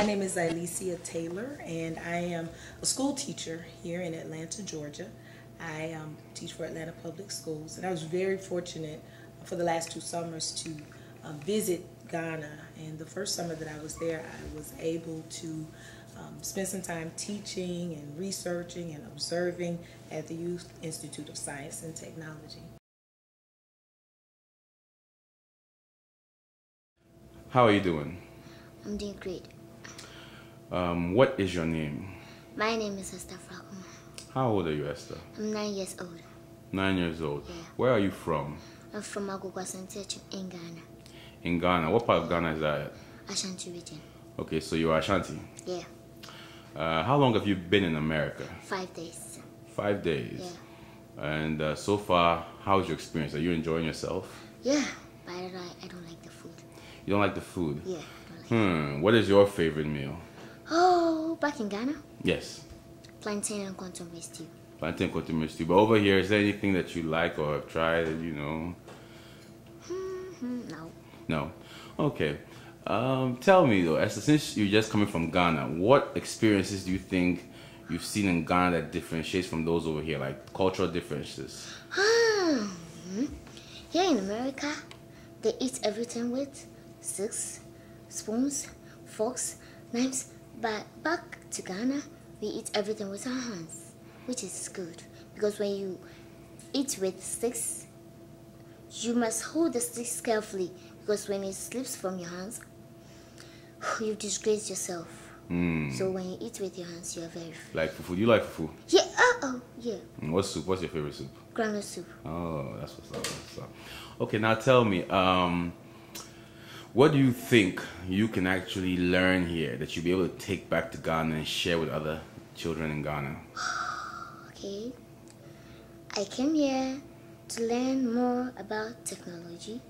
Alicia Taylor, and I am a school teacher here in Atlanta, Georgia. I um, teach for Atlanta Public Schools, and I was very fortunate for the last two summers to uh, visit Ghana. And the first summer that I was there, I was able to um, spend some time teaching and researching and observing at the Youth Institute of Science and Technology. How are you doing? I'm doing great. Um, what is your name? My name is Esther Flakuma. How old are you, Esther? I'm nine years old. Nine years old. Yeah. Where are you from? I'm from Agogwa Santechu in Ghana, In Ghana. What part of Ghana is that? Ashanti region. Okay, so you're Ashanti. Yeah, Uh, how long have you been in America? five days. Five days. Yeah. And uh, so far, how's your experience? Are you enjoying yourself? Yeah, but I don't, I don't like the food. You don't like the food? Yeah, like Hmm. What is your favorite meal? Oh, back in Ghana, Yes. plantain and contour stew. Plantain kontomire stew. But over here, is there anything that you like or have tried that you know? Hmm, no. No. Okay. Um, tell me though, since you're just coming from Ghana, what experiences do you think you've seen in Ghana that differentiates from those over here, like cultural differences? Hmm. Here in America, they eat everything with six spoons, forks, knives. But back to Ghana, we eat everything with our hands, which is good because when you eat with sticks, you must hold the sticks carefully because when it slips from your hands, you disgrace yourself. Hmm. So when you eat with your hands, you are very free. Like fufu. Do you like fufu? Yeah. Uh oh. Yeah. Mm, What soup? What's your favorite soup? Groundnut soup. Oh, that's what's up. That's what's up. Okay, now tell me, um, what do you think you can actually learn here that you'll be able to take back to Ghana and share with other children in Ghana? Okay. I came here to learn more about technology.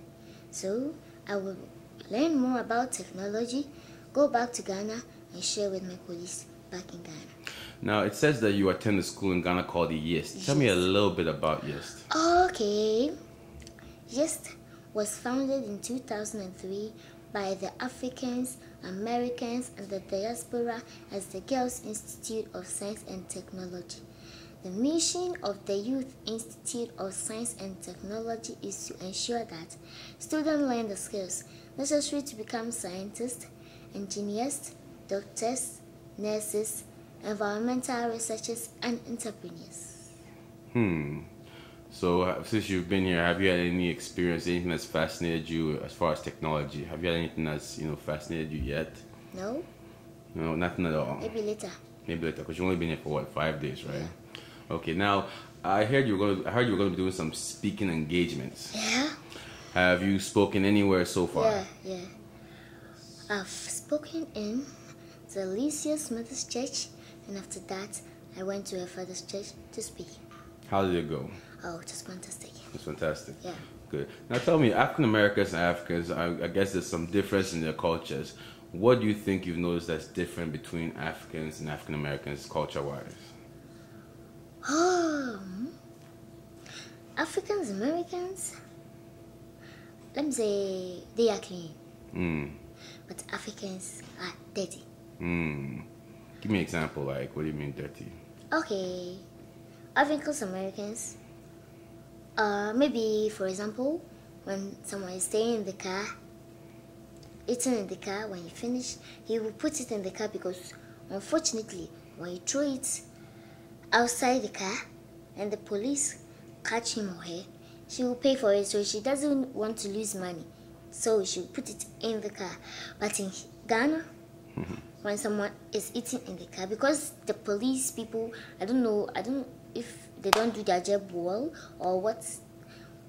So I will learn more about technology, go back to Ghana and share with my colleagues back in Ghana. Now, it says that you attend a school in Ghana called the YIST. Tell me a little bit about YIST. Okay. YIST was founded in 2003 by the Africans, Americans, and the diaspora as the Girls Institute of Science and Technology. The mission of the Youth Institute of Science and Technology is to ensure that students learn the skills necessary to become scientists, engineers, doctors, nurses, environmental researchers, and entrepreneurs. Hmm. So, uh, since you've been here, have you had any experience, anything that's fascinated you as far as technology? Have you had anything that's you know fascinated you yet? No? No, nothing at all. Maybe later. Maybe later, because you've only been here for what five days, right? Okay. Now, I heard you were going. To, I heard you were going to be doing some speaking engagements. Yeah? Have you spoken anywhere so far? Yeah, yeah. I've spoken in the Alicia Smith's church, and after that, I went to her father's church to speak. How did it go? Oh, was fantastic. It's fantastic. Yeah. Good. Now tell me, African Americans and Africans, I, I guess there's some difference in their cultures. What do you think you've noticed that's different between Africans and African Americans culture wise? Um, Africans, Americans, let me say they are clean, Mm. but Africans are dirty. Mm. Give me an example, like, what do you mean dirty? Okay, Africans, Americans, uh, maybe for example, when someone is staying in the car, eating in the car, when you finish, he will put it in the car because unfortunately, when you throw it outside the car and the police catch him or her, she will pay for it. So she doesn't want to lose money. So she will put it in the car. But in Ghana, when someone is eating in the car, because the police people, I don't know, I don't if they don't do their job well or what.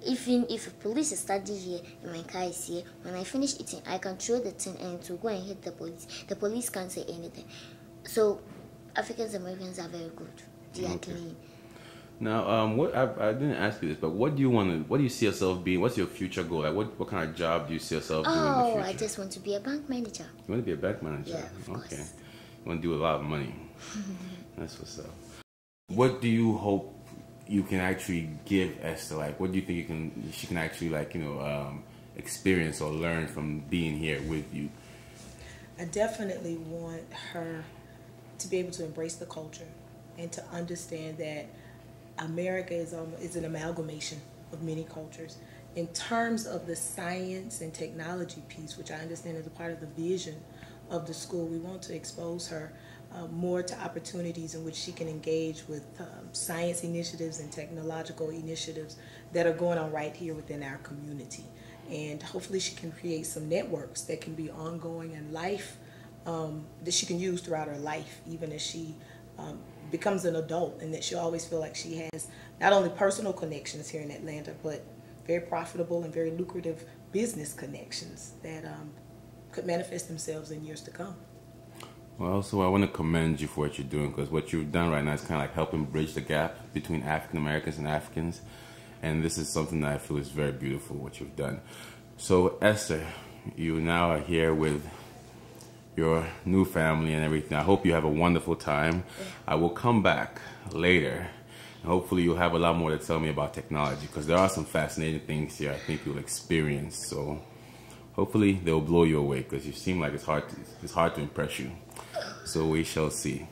Even if police is standing here and my car is here, when I finish eating, I can throw the thing and to go and hit the police. The police can't say anything. So Africans Americans are very good. They are Okay. clean. Now, um, what I, I didn't ask you this, but what do you want to? What do you see yourself being? What's your future goal? Like, what what kind of job do you see yourself doing Oh, I just want to be a bank manager. You want to be a bank manager? Yeah, okay. course. You want to do a lot of money. That's what's up. What do you hope you can actually give Esther? Like, what do you think you can? She can actually like you know um, experience or learn from being here with you. I definitely want her to be able to embrace the culture and to understand that America is, um, is an amalgamation of many cultures. In terms of the science and technology piece, which I understand is a part of the vision of the school, we want to expose her uh, more to opportunities in which she can engage with um, science initiatives and technological initiatives that are going on right here within our community. And hopefully she can create some networks that can be ongoing in life um, that she can use throughout her life, even as she um, becomes an adult, and that she'll always feel like she has not only personal connections here in Atlanta, but very profitable and very lucrative business connections that um, could manifest themselves in years to come. Well, so I want to commend you for what you're doing because what you've done right now is kind of like helping bridge the gap between African Americans and Africans. And this is something that I feel is very beautiful what you've done. So, Esther, you now are here with your new family and everything. I hope you have a wonderful time. I will come back later. And hopefully, you'll have a lot more to tell me about technology because there are some fascinating things here I think you'll experience. So, hopefully, they'll blow you away because you seem like it's hard to, it's hard to impress you. So, we shall see.